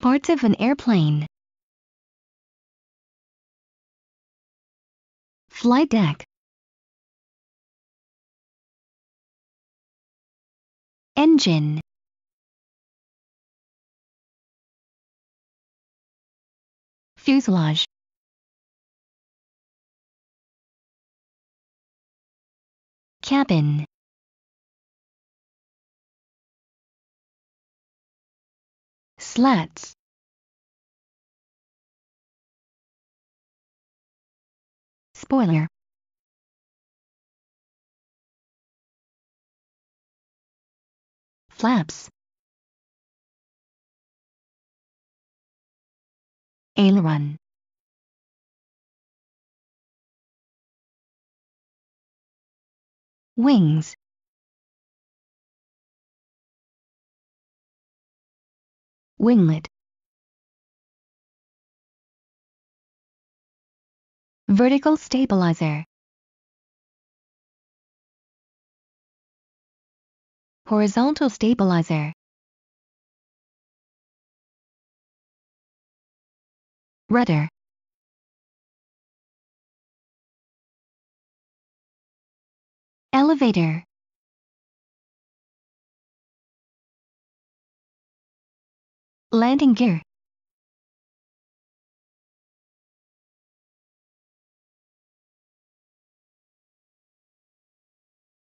Parts of an airplane. Flight deck. Engine. Fuselage. Cabin. Slats. Spoiler. Flaps. Aileron. Wings. Winglet. Vertical stabilizer. Horizontal stabilizer. Rudder. Elevator. Landing gear.